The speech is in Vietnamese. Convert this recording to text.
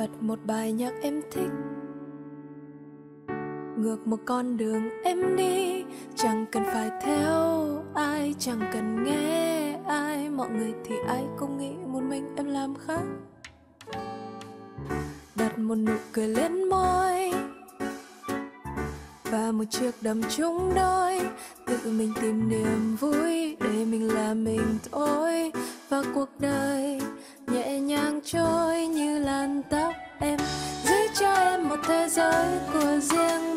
bật một bài nhạc em thích. Ngược một con đường em đi, chẳng cần phải theo ai, chẳng cần nghe ai. Mọi người thì ai cũng nghĩ một mình em làm khác. Đặt một nụ cười lên môi và một chiếc đầm chung đôi. Tự mình tìm niềm vui để mình là mình thôi. Và cuộc đời nhẹ nhàng trôi nhẹ làn tóc em giữ cho em một thế giới của riêng